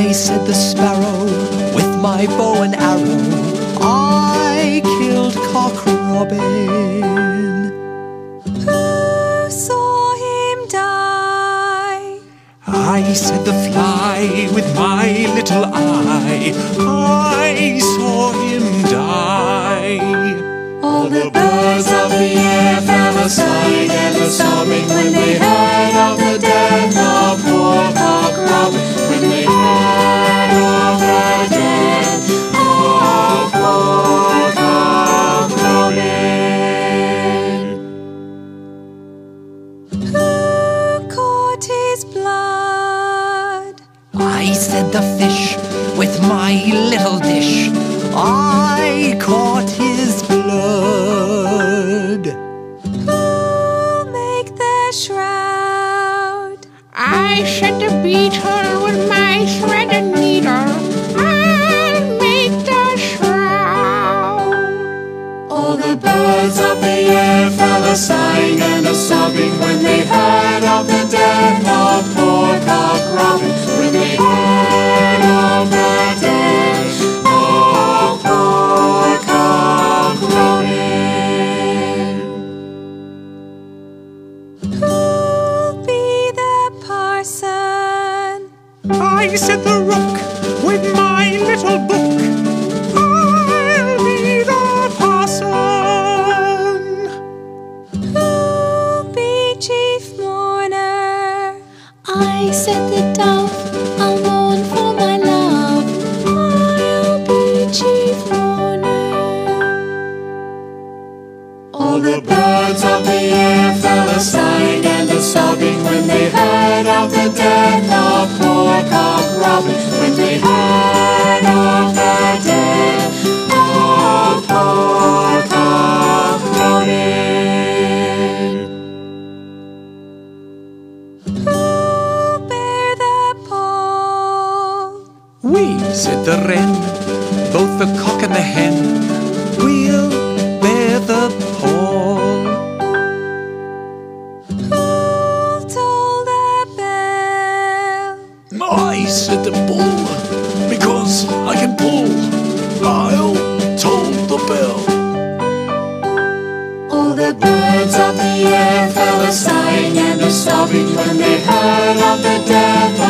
I said the sparrow with my bow and arrow. I killed Cock Robin. Who saw him die? I said the fly with my little eye. I saw him die. All the birds of the air fell aside and a sobbing when they heard of the death of poor said the fish with my little dish. I caught his blood. Who'll make the shroud? I said the beetle with I said the parson? I set the rook with my little book. I'll be the parson. Who'll be chief mourner? I the dove, birds of the air fell a sighing and a sobbing when they heard of the death of poor Cock Robin. When they heard of the death of poor Cock Robin. Who'll bear the pall? We, said the wren, both the cock and the hen. We'll I said the bull, because I can pull. I'll toll the bell. All the birds of the air fell a sighing and a sobbing when they heard of the death